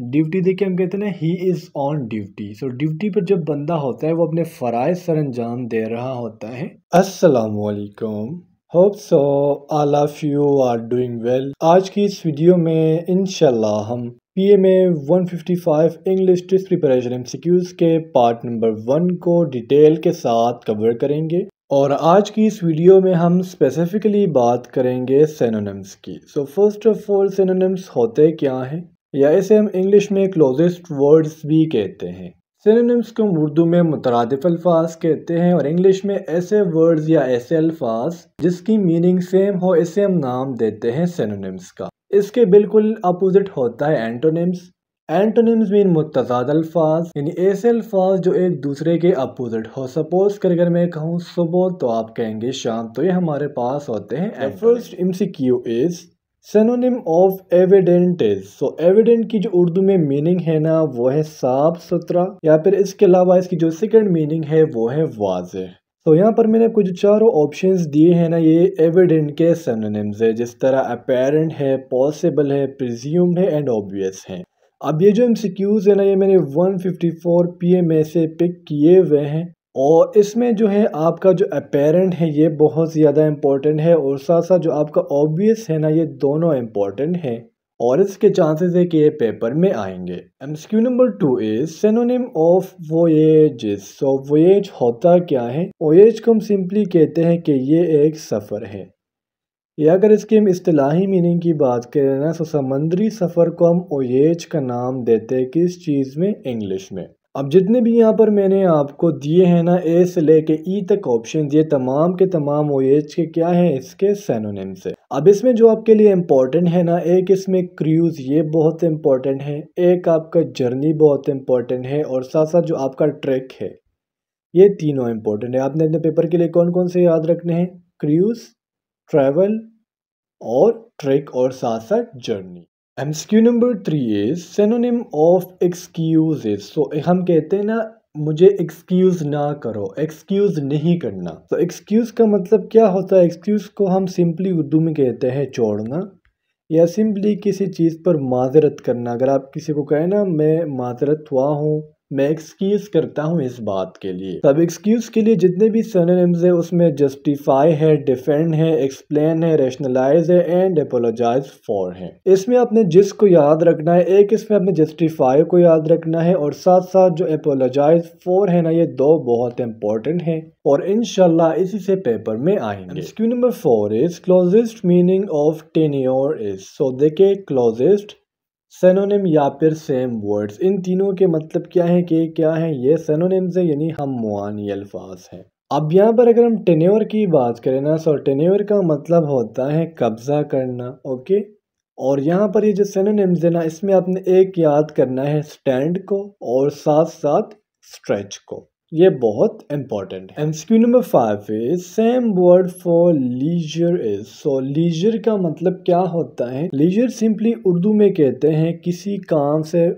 Duty देखिए हम कहते हैं ना he is on duty so duty पर जब बंदा होता है, वो अपने फ़राइज सर अंजाम दे रहा होता है। असलकुम hope so all of you are doing well आज की इस वीडियो में इनशाला हम P M A one fifty five English test preparation M के पार्ट नंबर वन को डिटेल के साथ कवर करेंगे। और आज की इस वीडियो में हम स्पेसिफिकली बात करेंगे सेनोनिम्स की। So first of all synonyms होते क्या हैं? या इसे हम इंग्लिश में क्लोजेस्ट वर्ड्स भी कहते हैं। सिनोनिम्स को उर्दू में मुतरदफ अल्फाज कहते हैं और इंग्लिश में ऐसे वर्ड्स या ऐसे अल्फाज जिसकी मीनिंग सेम हो इसे हम नाम देते हैं सिनोनिम्स का। इसके बिल्कुल अपोजिट होता है एंटोनिम्स एंटोनिम्स मीन मुतजाद अल्फाज यानी ऐसे अल्फाज जो एक दूसरे के अपोजिट हो। सपोज़ कर अगर मैं कहूँ सुबह तो आप कहेंगे शाम तो ये हमारे पास होते हैं first M C Q is synonym of evident is so evident की जो उर्दू में मीनिंग है ना, वो है साफ़ सुथरा, या फिर इसके अलावा इसकी जो सेकंड मीनिंग है, वो है वाज तो यहाँ पर मैंने कुछ चारों ऑप्शंस दिए हैं ना, ये एविडेंट के सेनोनिम्स है, जिस तरह अपेरेंट है पॉसिबल है प्रिज्यूम्ड है एंड ऑब्वियस है। अब ये जो एम है ना, ये मैंने 154 पीएमए से पिक किए हुए हैं। और इसमें जो है आपका जो अपेरेंट है, ये बहुत ज़्यादा इम्पोर्टेंट है और साथ साथ जो आपका ऑब्वियस है ना, ये दोनों इंपॉर्टेंट है और इसके चांसेस है कि ये पेपर में आएँगे। MCQ number two is synonym of voyage so voyage होता क्या है? वोएज को हम सिंपली कहते हैं कि ये एक सफ़र है। या अगर इसकी हम असलाही मीनिंग की बात करें ना तो समंदरी सफ़र को हम ओएज का नाम देते हैं किस चीज़ में? इंग्लिश में। अब जितने भी यहाँ पर मैंने आपको दिए हैं ना ए से लेके ई तक ऑप्शन ये तमाम के तमाम ओ एच के क्या हैं? इसके सैनोनिम से अब इसमें जो आपके लिए इम्पोर्टेंट है ना, एक इसमें क्रूज़ ये बहुत इम्पोर्टेंट है। एक आपका जर्नी बहुत इम्पोर्टेंट है और साथ साथ जो आपका ट्रैक है, ये तीनों इम्पोर्टेंट है। आपने अपने पेपर के लिए कौन कौन से याद रखने हैं? क्रूज़ ट्रैवल और ट्रैक और साथ साथ journey MCQ number three is synonym of excuse so हम कहते हैं ना मुझे एक्सक्यूज़ ना करो एक्सक्यूज़ नहीं करना। तो so, एक्सक्यूज़ का मतलब क्या होता है? एक्सक्यूज़ को हम सिंपली उर्दू में कहते हैं छोड़ना या सिंपली किसी चीज़ पर माजरत करना। अगर आप किसी को कहें ना मैं माजरत हुआ हूँ मैं एक्सक्यूज करता हूँ इस बात के लिए। तब एक्सक्यूज के लिए जितने भी सनोनिम्स है, उसमें जस्टिफाई है डिफेंड है एक्सप्लेन है रेशनलाइज है एंड अपोलोजाइज फॉर है। इसमें आपने जिसको याद रखना है, एक इसमें आपने जस्टिफाई को याद रखना है, और साथ साथ जो अपोलोजाइज फॉर है ना, ये दो बहुत इंपॉर्टेंट है, और इनशाला इसी से पेपर में आएँगे। Q number four is closest meaning of tenure is so देखे क्लोजेस्ट सेनोनिम या फिर सेम वर्ड्स इन तीनों के मतलब क्या है, कि क्या है? ये सेनोनिम्स है, यानी हम मुआनी अल्फाज हैं। अब यहाँ पर अगर हम टेन्योर की बात करें ना सो टेन्योर का मतलब होता है कब्ज़ा करना ओके और यहाँ पर ये जो सेनोनिम्स है ना, इसमें आपने एक याद करना है स्टैंड को और साथ साथ स्ट्रेच को। ये बहुत इंपॉर्टेंट है। MCQ number five is same word for leisure is so leisure का मतलब क्या होता है? लीजर सिंपली उर्दू में कहते हैं किसी काम से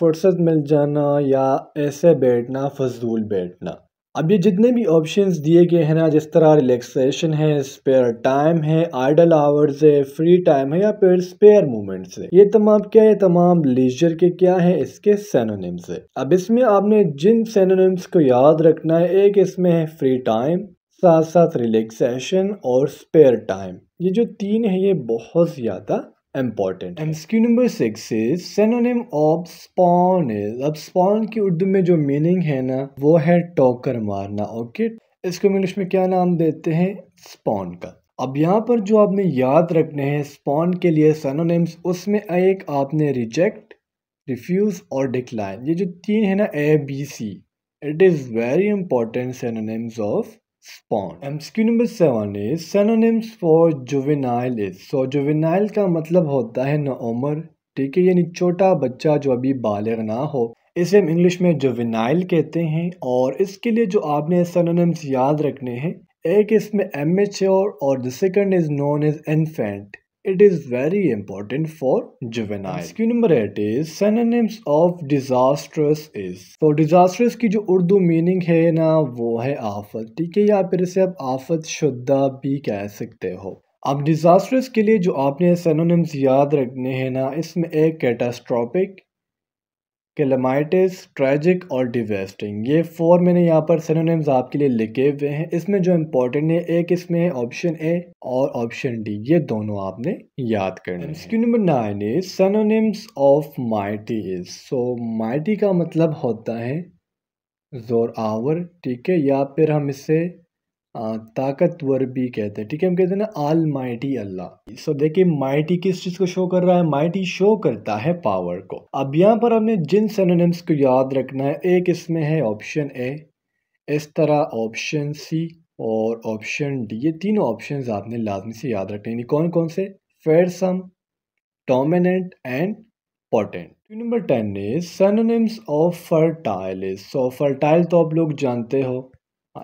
फुर्सत मिल जाना या ऐसे बैठना, फजूल बैठना। अब ये जितने भी ऑप्शंस दिए गए हैं ना, जिस तरह रिलैक्सेशन है स्पेयर टाइम है आइडल आवर्स है फ्री टाइम है या फिर स्पेयर मोमेंट्स है, ये तमाम क्या है तमाम लीजर के क्या है, इसके सैनोनिम्स है। अब इसमें आपने जिन सैनोनिम्स को याद रखना है, एक इसमें है फ्री टाइम साथ साथ रिलैक्सेशन और स्पेयर टाइम ये जो तीन है, ये बहुत ज़्यादा important MCQ number six is synonym of spawn is अब स्पॉन की उर्दू में जो मीनिंग है ना, वो है टोकर मारना ओके इसको इंग्लिश में क्या नाम देते हैं? स्पॉन का। अब यहाँ पर जो आपने याद रखने हैं स्पॉन के लिए सेनोनिम्स उसमें एक आपने रिजेक्ट रिफ्यूज़ और डिक्लाइन ये जो तीन है ना A B C it is very important synonyms of spawn. MCQ number seven is synonyms for juvenile is so juvenile का मतलब होता है न उम्र, ठीक है? यानी छोटा बच्चा जो अभी बालग ना हो। इसे हम इंग्लिश में जुवेनाइल कहते हैं और इसके लिए जो आपने सेनोनिम्स याद रखने हैं, एक इसमें एमेच्योर और the second is known as infant it is very important for juveniles. Q number 8 is synonyms of disastrous is. तो disastrous की जो उर्दू मीनिंग है ना वो है आफत ठीक है या फिर इसे आप आफत शुद्धा भी कह सकते हो अब डिज़ास्टर्स के लिए जो आपने सेनोनिम्स याद रखने हैं ना इसमें एक कैटास्ट्रॉपिक क्लेमाइटिस, ट्रैजिक और डिवेस्टिंग। ये फोर मैंने यहाँ पर सिनोनिम्स आपके लिए लिखे हुए हैं। इसमें जो इम्पोर्टेंट है, एक इसमें है ऑप्शन ए और ऑप्शन डी ये दोनों आपने याद करना है। Number nine is synonyms of mighty is so mighty का मतलब होता है ज़ोर आवर, ठीक है? या फिर हम इसे ताकतवर भी कहते हैं ठीक है? हम कहते हैं ना आल माइटी अल्लाह सो देखिए माइटी किस चीज़ को शो कर रहा है? माइटी शो करता है पावर को। अब यहाँ पर हमने जिन सेनोनिम्स को याद रखना है एक इसमें है ऑप्शन ए इस तरह ऑप्शन सी और ऑप्शन डी ये तीनों ऑप्शन आपने लाजमी से याद रखने हैं। कौन कौन से? Fearsome dominant and potent number ten is synonyms of fertile so fertile तो आप लोग जानते हाँ,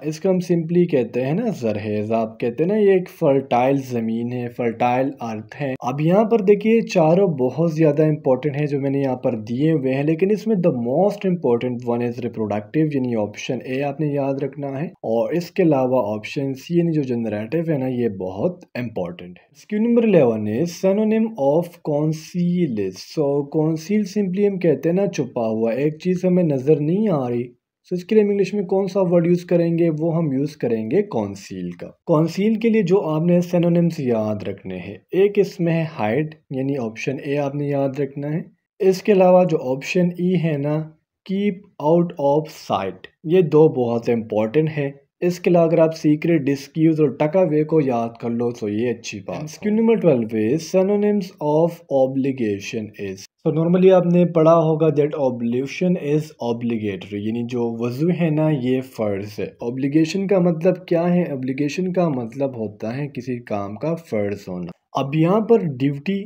इसको हम सिंपली कहते हैं ना जरहेज। आप कहते हैं ना, ये एक फर्टाइल ज़मीन है फर्टाइल अर्थ है। अब यहाँ पर देखिए, चारों बहुत ज़्यादा इंपॉर्टेंट है जो मैंने यहाँ पर दिए हुए हैं, लेकिन इसमें the most important one is reproductive यानी ऑप्शन ए आपने याद रखना है। और इसके अलावा ऑप्शन सी यानी जो जनरेटिव है ना, ये बहुत इंपॉर्टेंट है। MCQ number eleven is synonym of conceal so conceal simply हम कहते हैं ना, छुपा हुआ। एक चीज़ हमें नज़र नहीं आ रही सो इसके लिए हम इंग्लिश में कौन सा वर्ड यूज़ करेंगे? वो हम यूज़ करेंगे कॉन्सील का। कॉन्सील के लिए जो आपने सेनोनिम्स याद रखने हैं, एक इसमें है हाइड यानी ऑप्शन ए आपने याद रखना है। इसके अलावा जो ऑप्शन ई e है ना कीप आउट ऑफ़ साइट ये दो बहुत इंपॉर्टेंट है। इसके अलावा अगर आप सीक्रेट डिस्क्यूज और टका वे को याद कर लो तो ये अच्छी बात MCQ number twelve is synonyms of obligation is तो नॉर्मली आपने पढ़ा होगा दैट ऑब्लिशन इज़ ऑब्लिगेटरी यानी जो वज़ू है ना ये फ़र्ज़ है। ऑब्लिगेशन का मतलब क्या है? ऑब्लिगेशन का मतलब होता है किसी काम का फ़र्ज़ होना। अब यहाँ पर ड्यूटी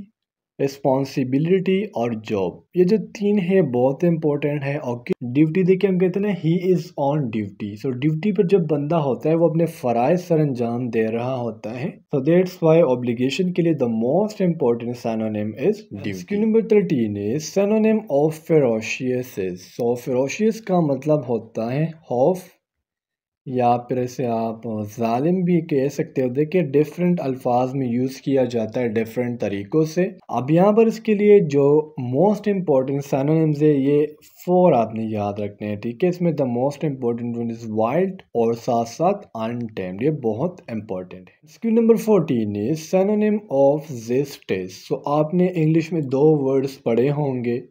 रिस्पॉन्सिबिलिटी और जॉब ये जो तीन है बहुत इंपॉर्टेंट है और ड्यूटी देखिए हम कहते हैं ना he is on duty so duty पर जब बंदा होता है वो अपने फ़राइज सर अंजाम दे रहा होता है सो देट्स वाई ऑब्लिगेशन के लिए the most important synonym is duty number thirteen is synonym of ferocious is so ferocious का मतलब होता है हॉफ या फिर इसे आप ालिम भी कह सकते हो। देखिए डिफरेंट अल्फाज में यूज़ किया जाता है डिफरेंट तरीक़ों से। अब यहाँ पर इसके लिए जो मोस्ट इंपॉर्टेंट सैनोनिम्स है, ये फोर आपने याद रखने हैं, ठीक है? इसमें the most important one is wild और साथ साथ अनटेम्ड ये बहुत इंपॉर्टेंट है। MCQ number fourteen is synonym of jest is so आपने इंग्लिश में दो वर्ड्स पढ़े होंगे।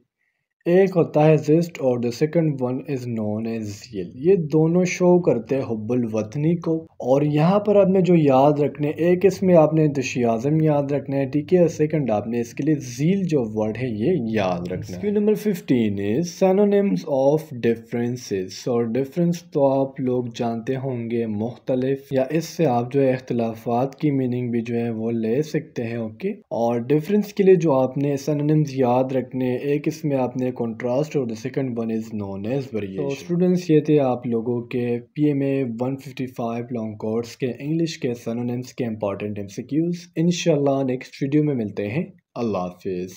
एक होता है जिस्ट और the second one is known as jeer ये दोनों शो करते हैं हब्बुल वतनी को। और यहाँ पर आपने जो याद रखने, एक इसमें आपने दशियाज़म याद रखना है, ठीक है? सेकंड आपने इसके लिए झील जो वर्ड है, ये याद रखना है। Number fifteen is synonyms of differences और डिफरेंस तो आप लोग जानते होंगे, मुख्तलिफ़। या इससे आप जो है अख्तिलाफ़ात की मीनिंग भी जो है वो ले सकते हैं ओके और डिफरेंस के लिए जो आपने सैनोनिम्स याद रखने, एक इसमें आपने कंट्रास्ट और the second one is known as variation students ये थे आप लोगों के P M A one fifty five long course के इंग्लिश के सनोनिम्स के इंपॉर्टेंट एमसीक्यूज इंशाल्लाह नेक्स्ट वीडियो में मिलते हैं। अल्लाह हाफिज़।